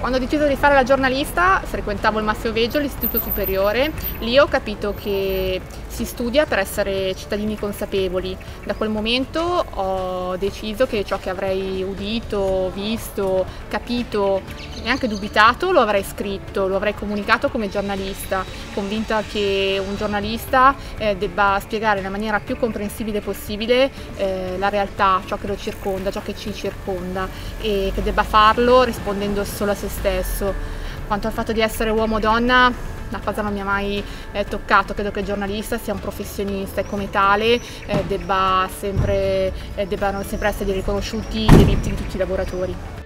Quando ho deciso di fare la giornalista frequentavo il Massimo Veggio, l'istituto superiore, lì ho capito che si studia per essere cittadini consapevoli. Da quel momento ho deciso che ciò che avrei udito, visto, capito, neanche dubitato, lo avrei scritto, lo avrei comunicato come giornalista, convinta che un giornalista eh, debba spiegare nella maniera più comprensibile possibile eh, la realtà, ciò che lo circonda, ciò che ci circonda e che debba farlo rispondendo solo a se stesso. Quanto al fatto di essere uomo o donna, la cosa non mi ha mai eh, toccato, credo che il giornalista sia un professionista e come tale eh, debba sempre, eh, debbano sempre essere riconosciuti i diritti di tutti i lavoratori.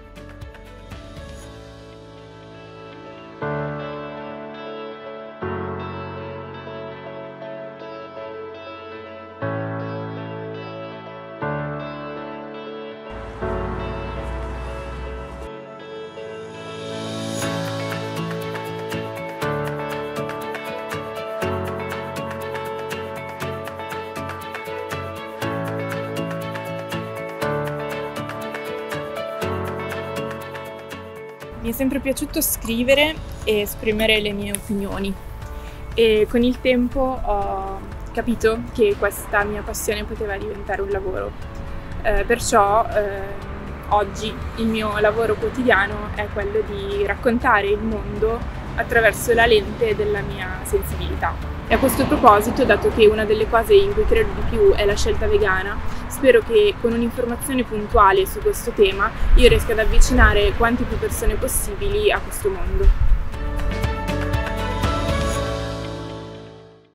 Mi è sempre piaciuto scrivere e esprimere le mie opinioni e con il tempo ho capito che questa mia passione poteva diventare un lavoro. Eh, perciò eh, oggi il mio lavoro quotidiano è quello di raccontare il mondo attraverso la lente della mia sensibilità. E a questo proposito, dato che una delle cose in cui credo di più è la scelta vegana, spero che con un'informazione puntuale su questo tema io riesca ad avvicinare quante più persone possibili a questo mondo.